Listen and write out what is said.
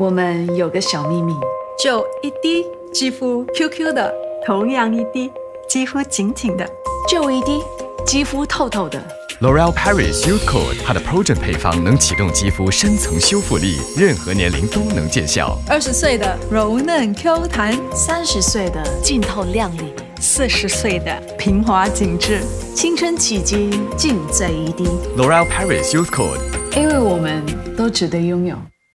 我们有个小秘密，就一滴肌肤 Q Q 的，同样一滴肌肤紧紧的，就一滴肌肤透透的。L'Oreal Paris Youth Code，它的 Progen 配方能启动肌肤深层修复力，任何年龄都能见效。二十岁的柔嫩 Q 弹，三十岁的净透亮丽，四十岁的平滑紧致，青春奇迹尽在一滴。L'Oreal Paris Youth Code，因为我们都值得拥有。